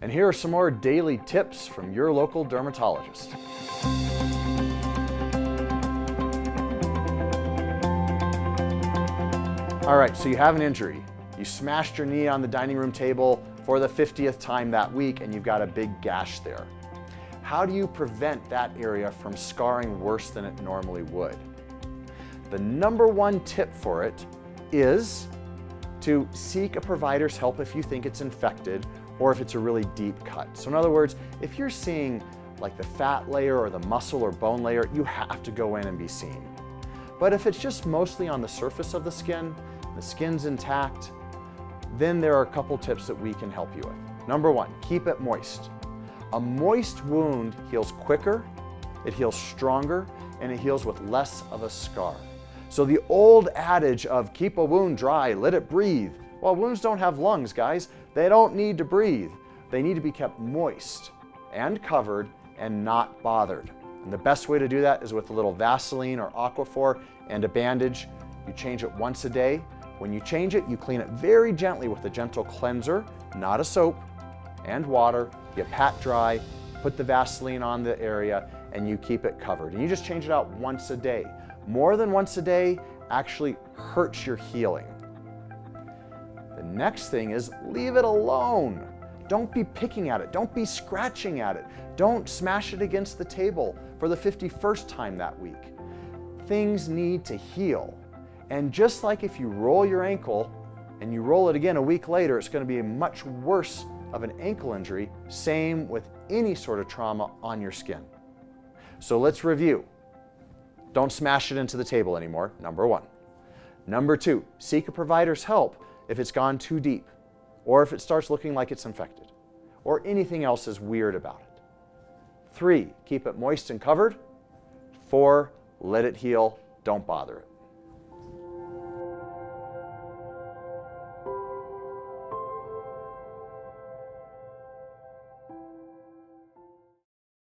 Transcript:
And here are some more daily tips from your local dermatologist. All right, so you have an injury. You smashed your knee on the dining room table for the 50th time that week and you've got a big gash there. How do you prevent that area from scarring worse than it normally would? The number one tip for it is to seek a provider's help if you think it's infected or if it's a really deep cut. So in other words, if you're seeing like the fat layer or the muscle or bone layer, you have to go in and be seen. But if it's just mostly on the surface of the skin, the skin's intact, then there are a couple tips that we can help you with. Number one, keep it moist. A moist wound heals quicker, it heals stronger, and it heals with less of a scar. So the old adage of keep a wound dry, let it breathe. Well, wounds don't have lungs, guys. They don't need to breathe. They need to be kept moist and covered and not bothered. And the best way to do that is with a little Vaseline or Aquaphor and a bandage. You change it once a day when you change it, you clean it very gently with a gentle cleanser, not a soap, and water. You pat dry, put the Vaseline on the area, and you keep it covered. And you just change it out once a day. More than once a day actually hurts your healing. Next thing is leave it alone. Don't be picking at it. Don't be scratching at it. Don't smash it against the table for the 51st time that week. Things need to heal. And just like if you roll your ankle and you roll it again a week later, it's going to be a much worse of an ankle injury. Same with any sort of trauma on your skin. So let's review. Don't smash it into the table anymore, number one. Number two, seek a provider's help if it's gone too deep, or if it starts looking like it's infected, or anything else is weird about it. Three, keep it moist and covered. Four, let it heal, don't bother it.